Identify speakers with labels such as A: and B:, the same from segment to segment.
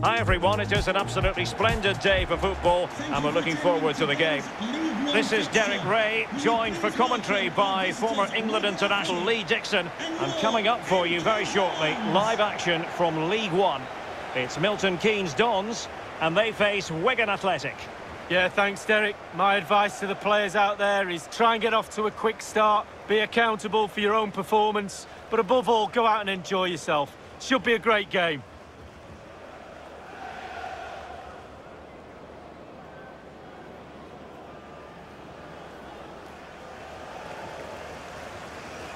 A: Hi everyone, it is an absolutely splendid day for football and we're looking forward to the game. This is Derek Ray, joined for commentary by former England international Lee Dixon. And coming up for you very shortly, live action from League One. It's Milton Keynes Dons and they face Wigan Athletic.
B: Yeah, thanks, Derek. My advice to the players out there is try and get off to a quick start, be accountable for your own performance, but above all, go out and enjoy yourself. Should be a great game.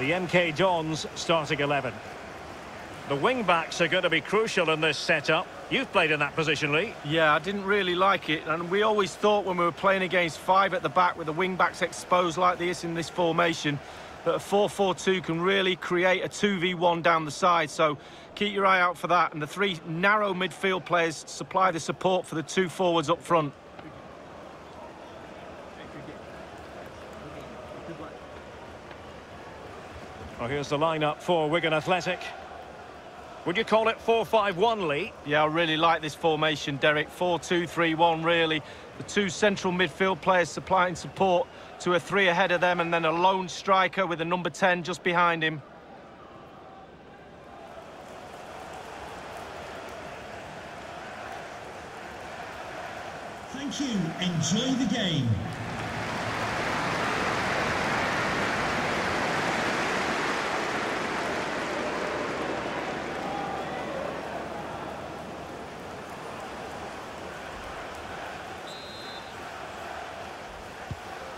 A: The MK Dons starting 11. The wing-backs are going to be crucial in this setup. You've played in that position, Lee.
B: Yeah, I didn't really like it, and we always thought when we were playing against five at the back with the wing-backs exposed like this in this formation, that a 4-4-2 can really create a 2v1 down the side, so keep your eye out for that. And the three narrow midfield players supply the support for the two forwards up front.
A: Well, here's the lineup for Wigan Athletic. Would you call it 4-5-1, Lee?
B: Yeah, I really like this formation, Derek. 4-2-3-1, really. The two central midfield players supplying support to a three ahead of them, and then a lone striker with a number 10 just behind him.
C: Thank you. Enjoy the game.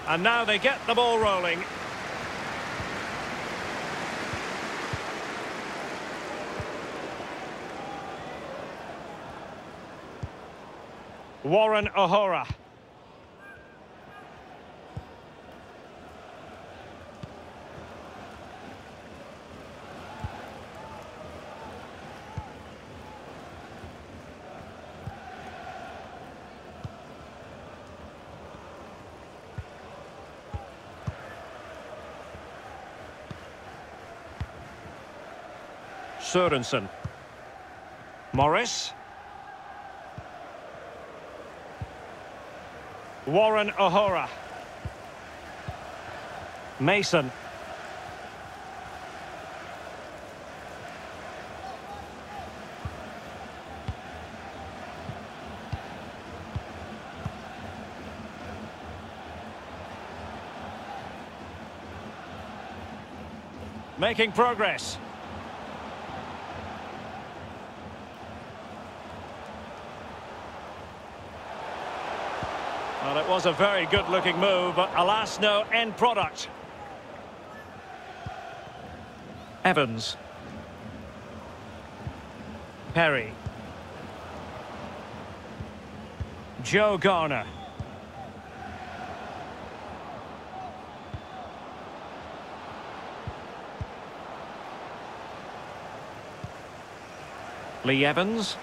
A: And now they get the ball rolling. Warren O'Hora. Sørensen. Morris. Warren O'Hora. Mason. Making progress. Well, it was a very good-looking move, but alas, no end product. Evans. Perry. Joe Garner. Lee Evans.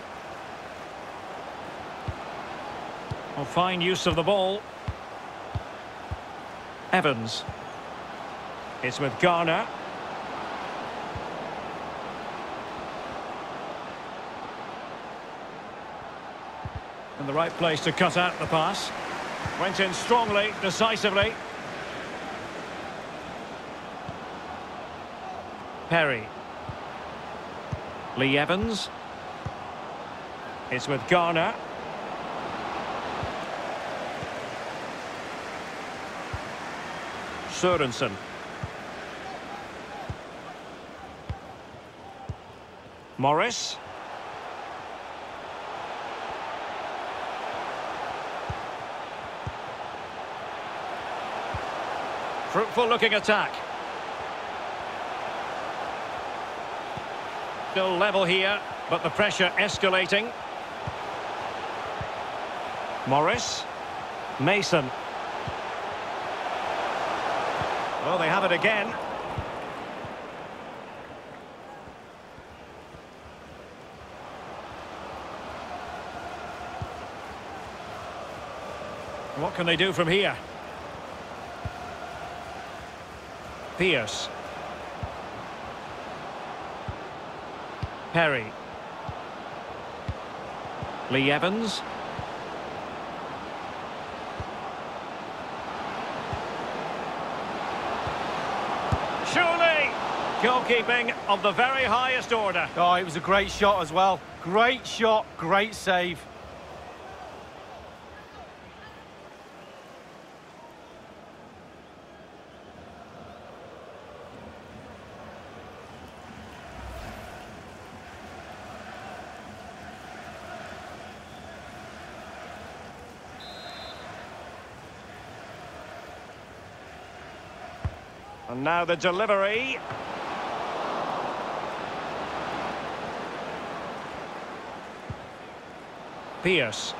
A: Well, fine use of the ball. Evans. It's with Garner. In the right place to cut out the pass. Went in strongly, decisively. Perry. Lee Evans. It's with Garner. Sørensen. Morris. Fruitful looking attack. Still level here, but the pressure escalating. Morris. Mason. Oh, they have it again. What can they do from here? Pearce. Perry. Lee Evans. Goalkeeping of the very highest order.
B: Oh, it was a great shot as well. Great shot, great save.
A: And now the delivery. Pearce.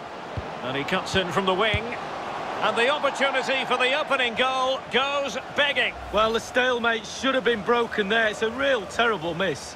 A: And he cuts in from the wing. And the opportunity for the opening goal goes begging.
B: Well, the stalemate should have been broken there. It's a real terrible miss.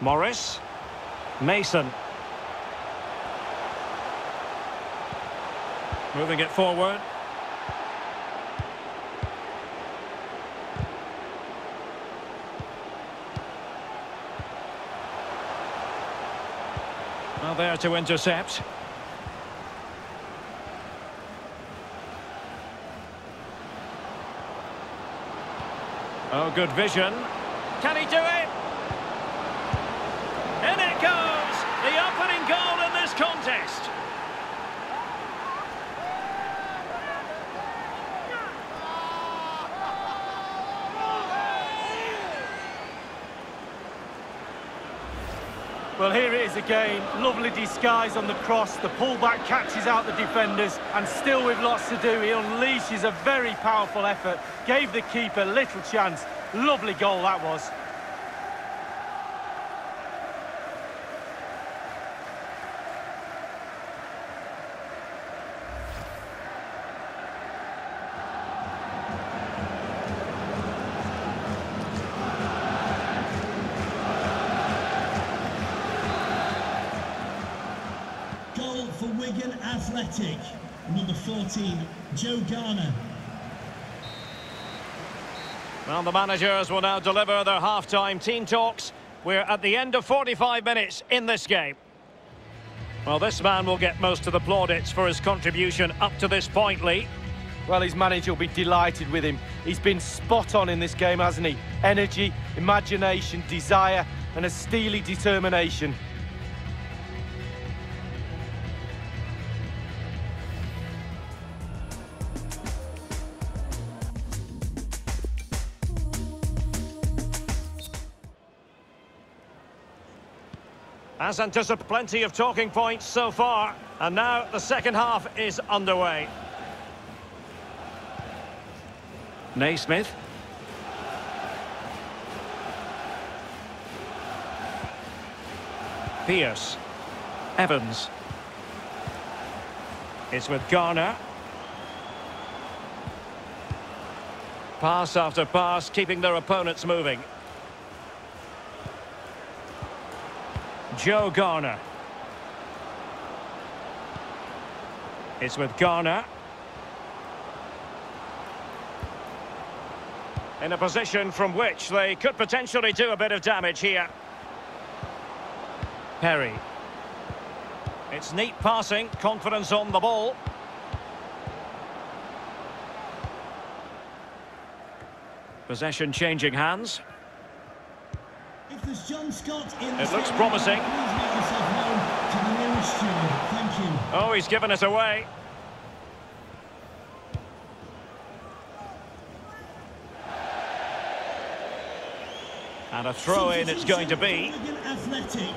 A: Morris. Mason. Moving it forward. Now there to intercept. Oh, good vision. Can he do it? In it goes! The opening goal in this contest.
B: Again. Lovely disguise on the cross. The pullback catches out the defenders, and still with lots to do, he unleashes a very powerful effort. Gave the keeper little chance. Lovely goal that was.
C: Wigan Athletic. Number 14, Joe Garner.
A: Well, the managers will now deliver their half-time team talks. We're at the end of 45 minutes in this game. Well, this man will get most of the plaudits for his contribution up to this point, Lee.
B: Well, his manager will be delighted with him. He's been spot on in this game, hasn't he? Energy, imagination, desire, and a steely determination.
A: As anticipated, plenty of talking points so far. And now the second half is underway. Naismith. Pearce. Evans. It's with Garner. Pass after pass, keeping their opponents moving. Joe Garner. It's with Garner. In a position from which they could potentially do a bit of damage here. Perry. It's neat passing, confidence on the ball. Possession changing hands.
C: If there's John Scott in the
A: It looks promising.
C: Please make yourself known to the nearest steward. Thank you.
A: Oh, he's given it away. And a throw in it's going to be.
C: Athletic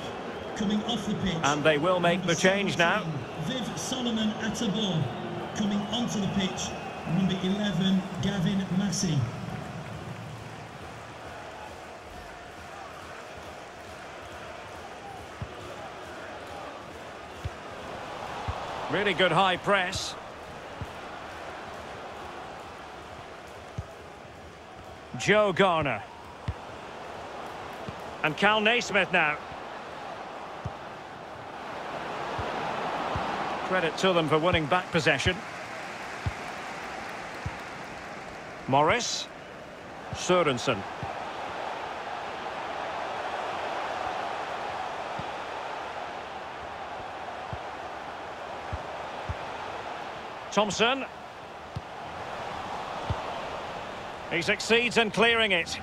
C: coming off the pitch.
A: And they will make the change now.
C: Viv Solomon at a ball. Coming onto the pitch, number 11, Gavin Massey.
A: Really good high press. Joe Garner. And Cal Naismith now. Credit to them for winning back possession. Morris. Sørensen. Thompson. He succeeds in clearing it.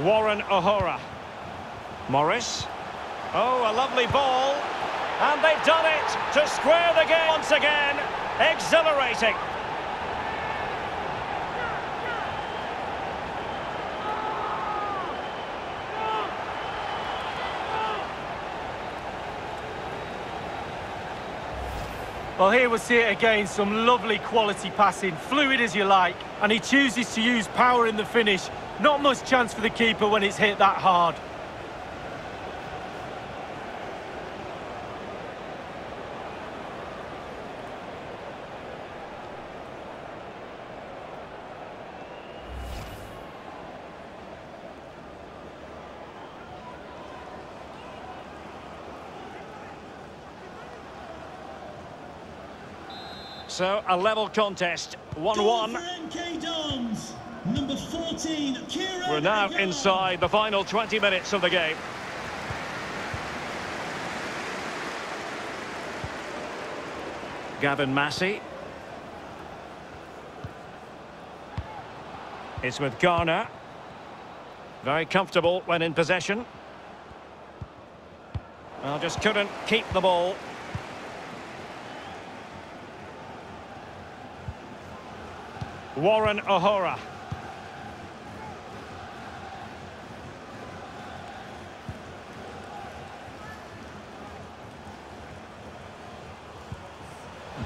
A: Warren O'Hora. Morris. Oh, a lovely ball. And they've done it to square the game once again. Exhilarating.
B: Well, here we see it again, some lovely quality passing, fluid as you like, and he chooses to use power in the finish. Not much chance for the keeper when it's hit that hard.
A: So, a level contest, 1-1.
C: Number 14, Kieran
A: We're now inside the final 20 minutes of the game. Gavin Massey. It's with Garner. Very comfortable when in possession. Well, just couldn't keep the ball. Warren O'Hora.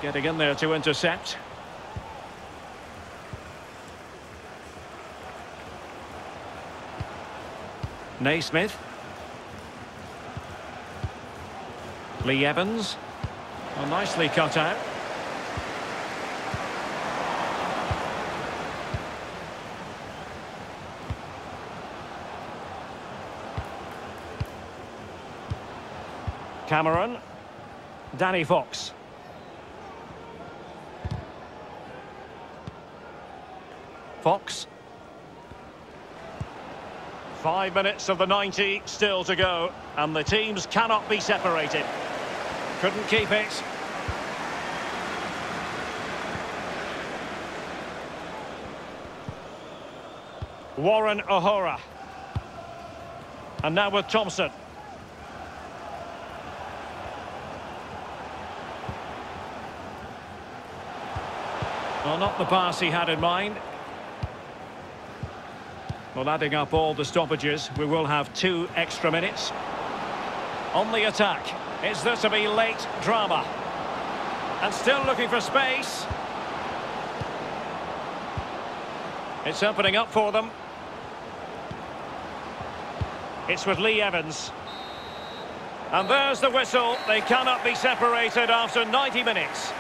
A: Getting in there to intercept. Naismith. Lee Evans. Well, nicely cut out. Cameron. Danny Fox. Fox. Five minutes of the 90 still to go, and the teams cannot be separated. Couldn't keep it. Warren O'Hora. And now with Thompson. Well, not the pass he had in mind. Well, adding up all the stoppages, we will have two extra minutes. On the attack, is there to be late drama? And still looking for space. It's opening up for them. It's with Lee Evans. And there's the whistle. They cannot be separated after 90 minutes.